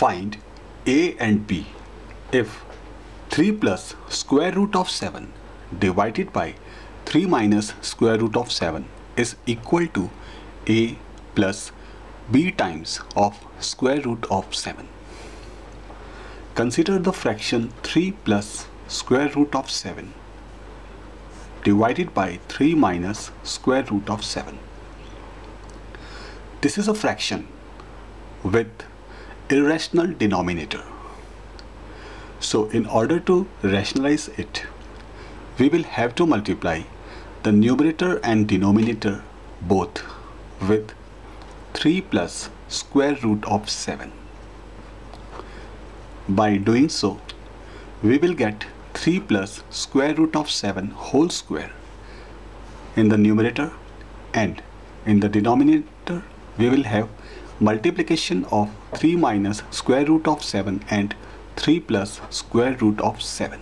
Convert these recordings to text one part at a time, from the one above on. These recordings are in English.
Find a and b if 3 plus square root of 7 divided by 3 minus square root of 7 is equal to a plus b times of square root of 7. Consider the fraction 3 plus square root of 7 divided by 3 minus square root of 7. This is a fraction with irrational denominator. So in order to rationalize it, we will have to multiply the numerator and denominator both with 3 plus square root of 7. By doing so, we will get 3 plus square root of 7 whole square in the numerator and in the denominator we will have multiplication of 3 minus square root of 7 and 3 plus square root of 7.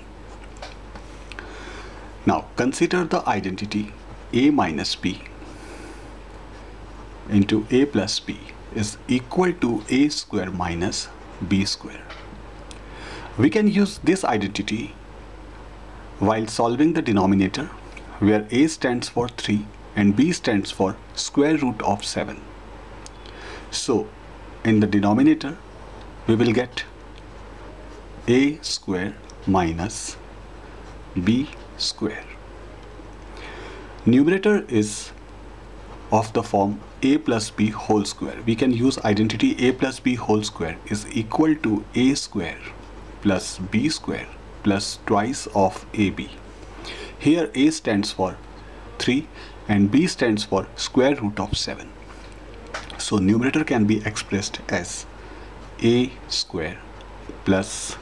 Now consider the identity a minus b into a plus b is equal to a square minus b square. We can use this identity while solving the denominator where a stands for 3 and b stands for square root of 7. So in the denominator we will get a square minus b square. Numerator is of the form a plus b whole square. We can use identity a plus b whole square is equal to a square plus b square plus twice of ab. Here a stands for 3 and b stands for square root of 7. So numerator can be expressed as a square plus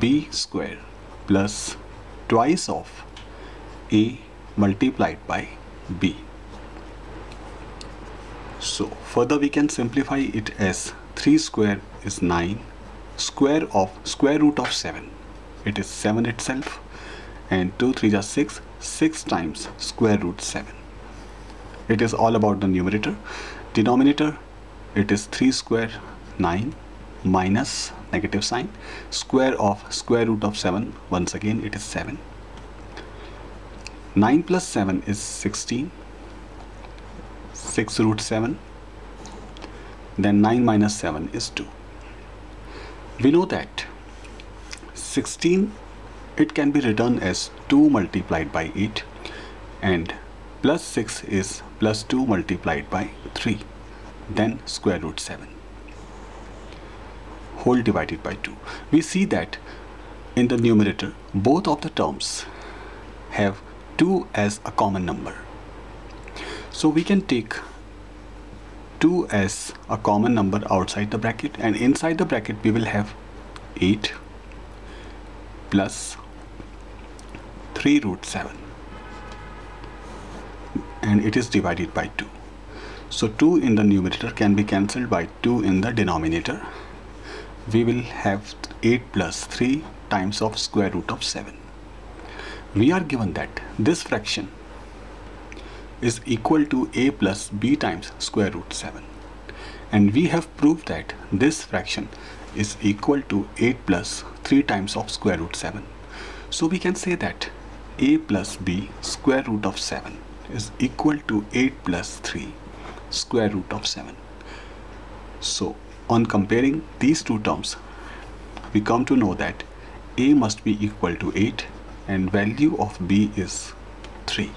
b square plus twice of a multiplied by b. So further we can simplify it as 3 square is 9 square of square root of 7 it is 7 itself and 2 3 is 6 6 times square root 7 it is all about the numerator denominator it is 3 square 9 minus negative sign. Square of square root of 7 once again it is 7 9 plus 7 is 16 6 root 7 then 9 minus 7 is 2 we know that 16 it can be written as 2 multiplied by 8 and plus 6 is plus 2 multiplied by 3 then square root 7 whole divided by 2 we see that in the numerator both of the terms have 2 as a common number. So we can take 2 as a common number outside the bracket and inside the bracket we will have 8 plus 3 root 7 and it is divided by 2. So 2 in the numerator can be cancelled by 2 in the denominator. We will have 8 plus 3 times of square root of 7. We are given that this fraction is equal to a plus b times square root 7 and we have proved that this fraction is equal to 8 plus 3 times of square root 7 so we can say that a plus b square root of 7 is equal to 8 plus 3 square root of 7. So on comparing these two terms we come to know that a must be equal to 8 and value of b is 3.